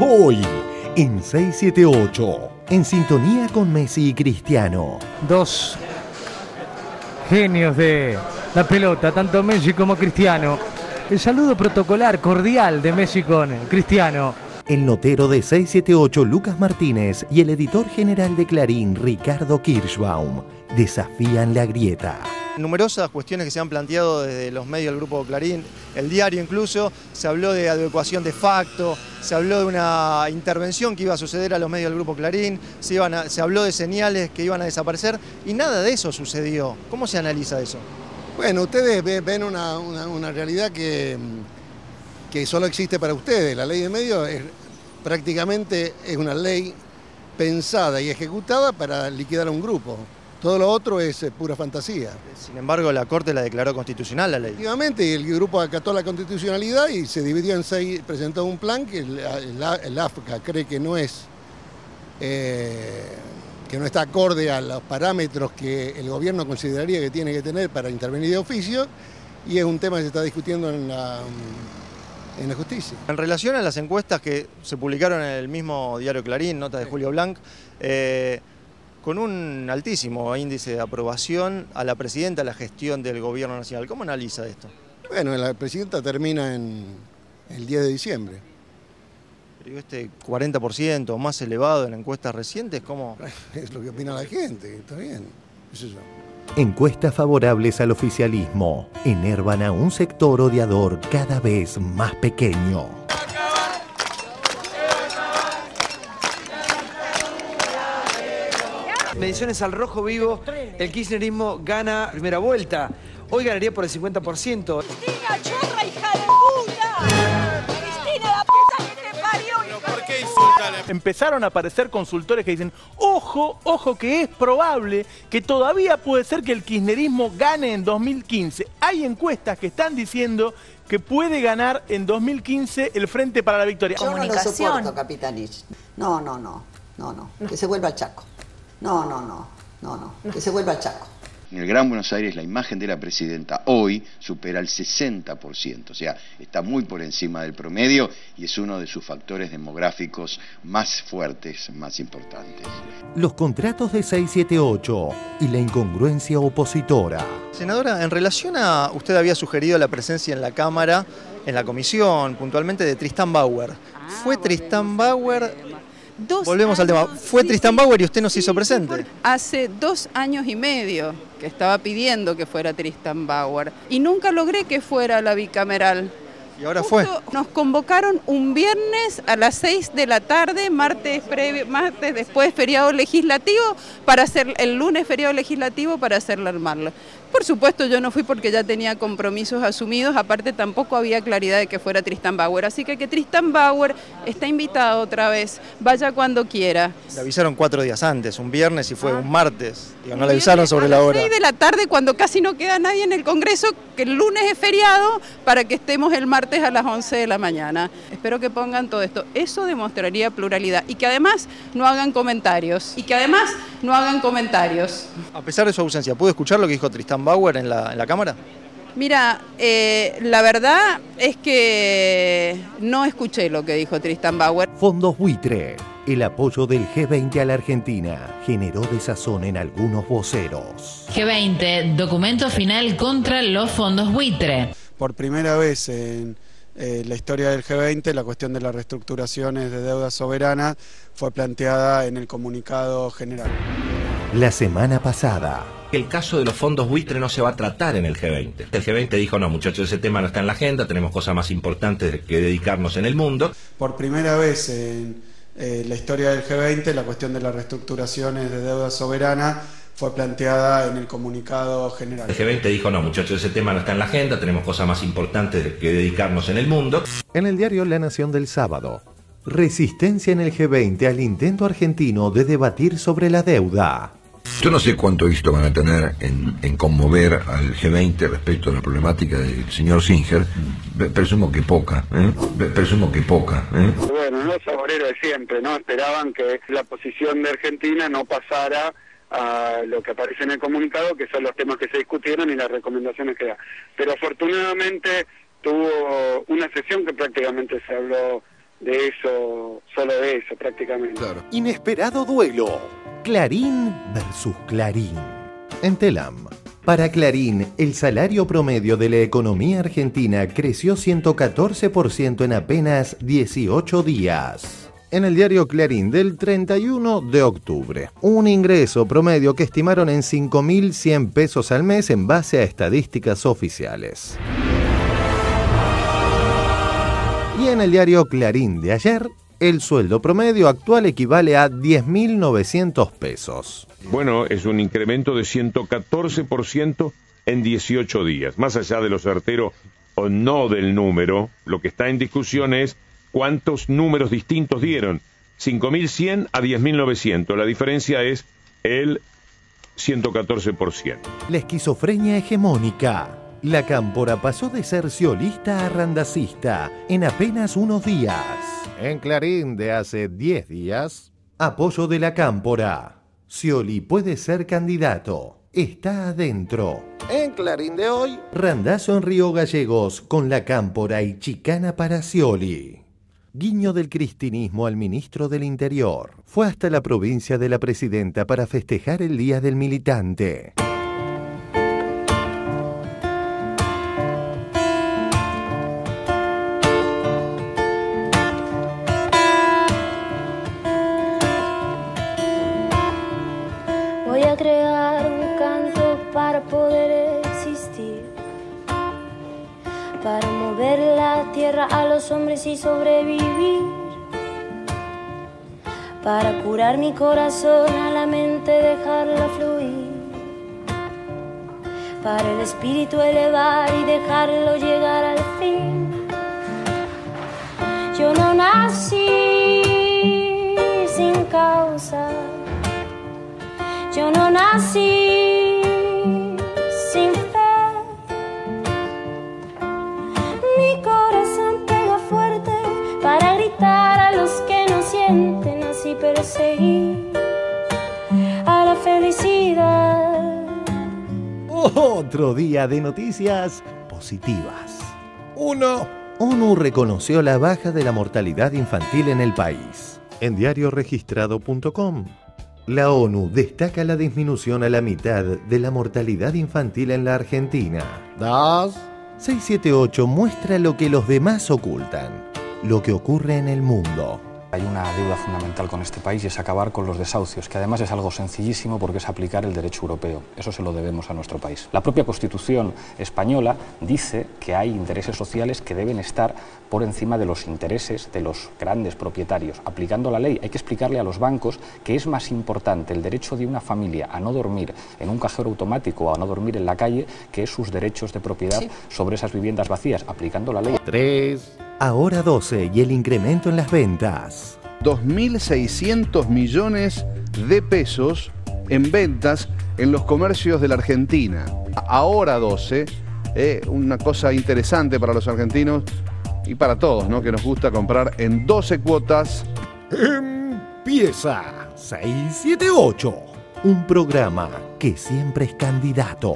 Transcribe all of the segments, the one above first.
Hoy, en 678, en sintonía con Messi y Cristiano. Dos genios de la pelota, tanto Messi como Cristiano. El saludo protocolar cordial de Messi con Cristiano. El notero de 678, Lucas Martínez, y el editor general de Clarín, Ricardo Kirschbaum, desafían la grieta. Numerosas cuestiones que se han planteado desde los medios del Grupo Clarín, el diario incluso, se habló de adecuación de facto, se habló de una intervención que iba a suceder a los medios del Grupo Clarín, se, habló de señales que iban a desaparecer y nada de eso sucedió. ¿Cómo se analiza eso? Bueno, ustedes ven una, una realidad que que solo existe para ustedes. La ley de medios prácticamente es una ley pensada y ejecutada para liquidar a un grupo. Todo lo otro es eh, pura fantasía. Sin embargo, la Corte la declaró constitucional la ley. Efectivamente, el grupo acató la constitucionalidad y se dividió en seis, presentó un plan que el, AFCA cree que no es eh, que no está acorde a los parámetros que el gobierno consideraría que tiene que tener para intervenir de oficio y es un tema que se está discutiendo en la en la justicia. En relación a las encuestas que se publicaron en el mismo diario Clarín, nota de Julio Blanc, eh, con un altísimo índice de aprobación a la presidenta la gestión del gobierno nacional. ¿Cómo analiza esto? Bueno, la presidenta termina en el 10 de diciembre. Pero este 40% más elevado en encuestas recientes, ¿cómo? Es lo que opina la gente, está bien, eso Encuestas favorables al oficialismo enervan a un sector odiador cada vez más pequeño. Mediciones al rojo vivo, el kirchnerismo gana primera vuelta. Hoy ganaría por el 50%. empezaron a aparecer consultores que dicen, ojo, ojo, que es probable que todavía puede ser que el kirchnerismo gane en 2015. Hay encuestas que están diciendo que puede ganar en 2015 el Frente para la Victoria. Yo no lo soporto, Capitanich. No, no, no, no, no, que se vuelva al Chaco. No, no, no, no, no, que se vuelva al Chaco. En el Gran Buenos Aires la imagen de la presidenta hoy supera el 60%, o sea, está muy por encima del promedio y es uno de sus factores demográficos más fuertes, más importantes. Los contratos de 678 y la incongruencia opositora. Senadora, en relación a, usted había sugerido la presencia en la Cámara, en la comisión, puntualmente de Tristan Bauer. ¿Fue Tristan Bauer Volvemos al tema. ¿Fue Tristan Bauer y usted nos hizo presente? Hace dos años y medio que estaba pidiendo que fuera Tristan Bauer y nunca logré que fuera la bicameral. Y ahora fue. Nos convocaron un viernes a las 6 de la tarde, martes, previo, martes después feriado legislativo, para hacer el lunes feriado legislativo para hacerlo armarlo. Por supuesto yo no fui porque ya tenía compromisos asumidos, aparte tampoco había claridad de que fuera Tristan Bauer, así que que Tristan Bauer está invitado otra vez, vaya cuando quiera. Le avisaron cuatro días antes, un viernes y fue ah. un martes, no le avisaron sobre la hora. A las 6 de la tarde cuando casi no queda nadie en el Congreso, que el lunes es feriado, para que estemos el martes a las 11 de la mañana. Espero que pongan todo esto, eso demostraría pluralidad y que además no hagan comentarios, y que además no hagan comentarios. A pesar de su ausencia, ¿pudo escuchar lo que dijo Tristan Bauer en la, en la Cámara? Mira, eh, la verdad es que no escuché lo que dijo Tristan Bauer. Fondos Buitre. El apoyo del G20 a la Argentina generó desazón en algunos voceros. G20, documento final contra los fondos buitre. Por primera vez en eh, la historia del G20, la cuestión de las reestructuraciones de deuda soberana fue planteada en el comunicado general. La semana pasada, el caso de los fondos buitre no se va a tratar en el G20. El G20 dijo, no muchachos, ese tema no está en la agenda, tenemos cosas más importantes que dedicarnos en el mundo. Por primera vez en eh, la historia del G20, la cuestión de las reestructuraciones de deuda soberana fue planteada en el comunicado general. El G20 dijo, no muchachos, ese tema no está en la agenda, tenemos cosas más importantes que dedicarnos en el mundo. En el diario La Nación del sábado, resistencia en el G20 al intento argentino de debatir sobre la deuda. Yo no sé cuánto éxito van a tener en, conmover al G20 respecto a la problemática del señor Singer. Presumo que poca, ¿eh? Presumo que poca. ¿eh? Bueno, no es favorero de siempre, ¿no? Esperaban que la posición de Argentina no pasara a lo que aparece en el comunicado, que son los temas que se discutieron y las recomendaciones que da. Pero afortunadamente tuvo una sesión que prácticamente se habló de eso, solo de eso prácticamente. Inesperado duelo. Clarín versus Clarín. En Telam. Para Clarín, el salario promedio de la economía argentina creció 114% en apenas 18 días. En el diario Clarín del 31 de octubre, un ingreso promedio que estimaron en 5.100 pesos al mes en base a estadísticas oficiales. Y en el diario Clarín de ayer, el sueldo promedio actual equivale a 10.900 pesos. Bueno, es un incremento de 114% en 18 días. Más allá de lo certero o no del número, lo que está en discusión es cuántos números distintos dieron. 5.100 a 10.900. La diferencia es el 114%. La esquizofrenia hegemónica. La cámpora pasó de ser ciolista a randacista en apenas unos días. En Clarín de hace 10 días, apoyo de la cámpora. Scioli puede ser candidato. Está adentro. En Clarín de hoy, Randazo en Río Gallegos con la cámpora y chicana para Scioli. Guiño del cristinismo al ministro del Interior. Fue hasta la provincia de la presidenta para festejar el Día del Militante. Tierra a los hombres y sobrevivir, para curar mi corazón a la mente, dejarla fluir, para el espíritu elevar y dejarlo llegar al fin. Yo no nací sin causa. Yo no nací perseguir a la felicidad. Otro día de noticias positivas. Uno. ONU reconoció la baja de la mortalidad infantil en el país. En diarioregistrado.com. La ONU destaca la disminución a la mitad de la mortalidad infantil en la Argentina. 2. 678 muestra lo que los demás ocultan, lo que ocurre en el mundo. Hay una deuda fundamental con este país y es acabar con los desahucios, que además es algo sencillísimo porque es aplicar el derecho europeo. Eso se lo debemos a nuestro país. La propia Constitución española dice que hay intereses sociales que deben estar por encima de los intereses de los grandes propietarios. Aplicando la ley hay que explicarle a los bancos que es más importante el derecho de una familia a no dormir en un cajero automático o a no dormir en la calle que sus derechos de propiedad sobre esas viviendas vacías. Aplicando la ley. 3. Ahora 12 y el incremento en las ventas. 2.600 millones de pesos en ventas en los comercios de la Argentina. Ahora 12, eh, una cosa interesante para los argentinos y para todos, ¿no? Que nos gusta comprar en 12 cuotas. Empieza 678, un programa que siempre es candidato.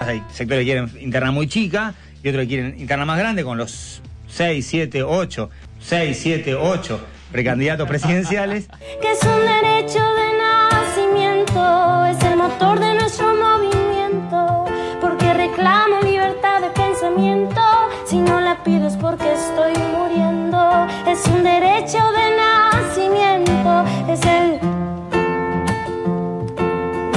Hay sectores que quieren interna muy chica y otros que quieren interna más grande con los 6, 7, 8, 6, 7, 8 precandidatos presidenciales. que es un derecho de nacimiento, es el motor de nuestro movimiento, porque reclamo libertad de pensamiento, si no la pido es porque estoy muriendo, es un derecho de nacimiento, es el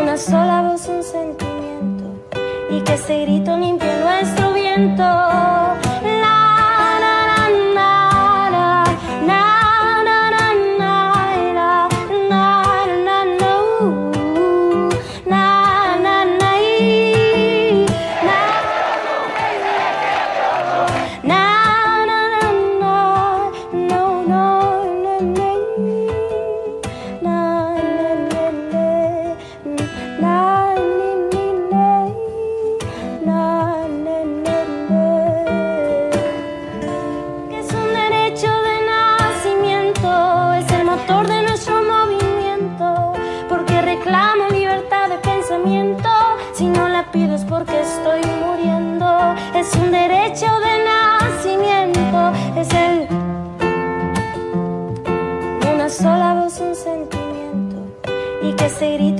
una sola voz, un sentimiento, y que ese grito limpie nuestro viento. Una sola voz, un sentimiento y que se grita.